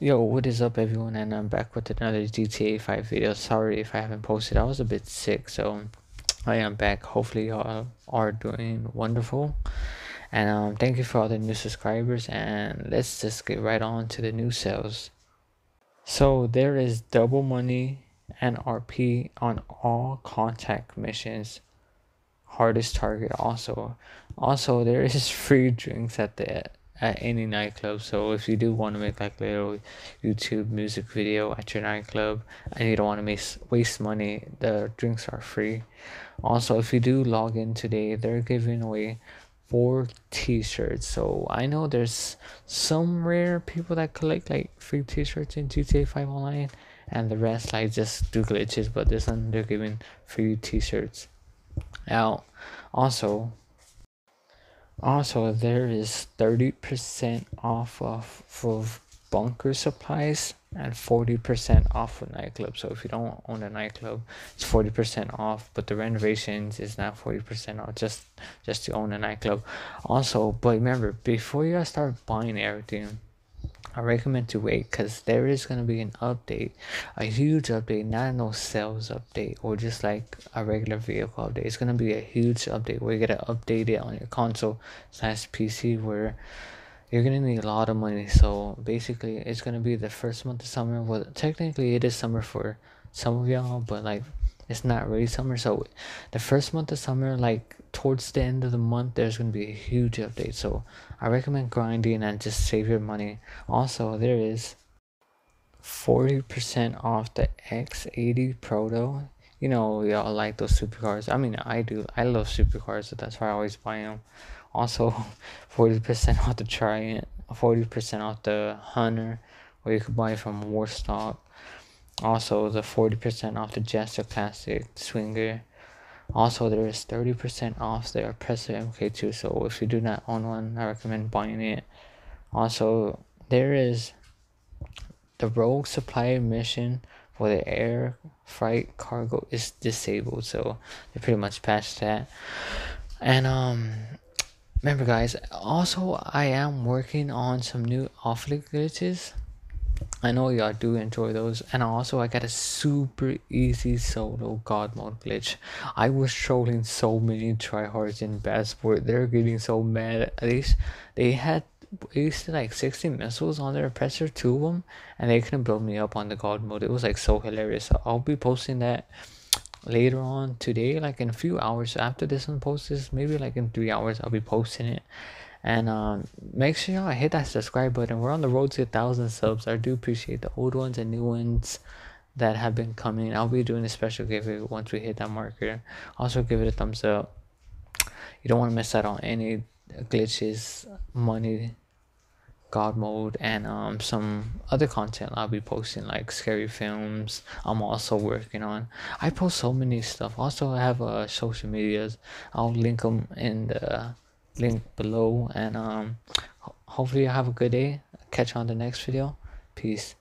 Yo, what is up everyone and I'm back with another GTA 5 video. Sorry if I haven't posted, I was a bit sick so I am back. Hopefully y'all are doing wonderful. And um, thank you for all the new subscribers and let's just get right on to the new sales. So there is double money and RP on all contact missions. Hardest target also. Also there is free drinks at the at any nightclub. So if you do want to make like a little YouTube music video at your nightclub and you don't want to miss, waste money, the drinks are free. Also, if you do log in today, they're giving away four t-shirts. So I know there's some rare people that collect like free t-shirts in GTA 5 Online and the rest like just do glitches, but this one they're giving free t-shirts. Now, also also, there is 30% off of, of bunker supplies and 40% off of nightclub. So if you don't own a nightclub, it's 40% off, but the renovations is not 40% off just just to own a nightclub. Also, but remember, before you guys start buying everything, I recommend to wait because there is going to be an update, a huge update, not no sales update or just like a regular vehicle update. It's going to be a huge update where you get to update it on your console slash PC where you're going to need a lot of money. So basically, it's going to be the first month of summer. Well, technically, it is summer for some of y'all, but like it's not really summer. So the first month of summer, like towards the end of the month, there's gonna be a huge update. So I recommend grinding and just save your money. Also, there is 40% off the X80 Proto. You know, y'all like those supercars. I mean, I do. I love supercars, so that's why I always buy them. Also, 40% off the Triumph, 40% off the Hunter, or you could buy it from Warstock also, the 40% off the Jester Classic Swinger. Also, there is 30% off the Oppressor MK2. So, if you do not own one, I recommend buying it. Also, there is the Rogue Supply mission for the air freight cargo is disabled. So, they pretty much patched that. And, um, remember, guys, also, I am working on some new off glitches I know y'all do enjoy those, and also I got a super easy solo god mode glitch. I was trolling so many tryhards in bad sport. They're getting so mad. At least they had used like 60 missiles on their oppressor, two of them, and they couldn't build me up on the god mode. It was like so hilarious. I'll be posting that later on today, like in a few hours after this one posts. Maybe like in three hours, I'll be posting it and um, make sure y'all hit that subscribe button. We're on the road to a thousand subs. I do appreciate the old ones and new ones that have been coming. I'll be doing a special giveaway once we hit that marker. Also, give it a thumbs up. You don't want to miss out on any glitches, money, God mode, and um, some other content I'll be posting, like scary films. I'm also working on. I post so many stuff. Also, I have uh, social medias. I'll link them in the link below and um hopefully you have a good day. Catch you on the next video. Peace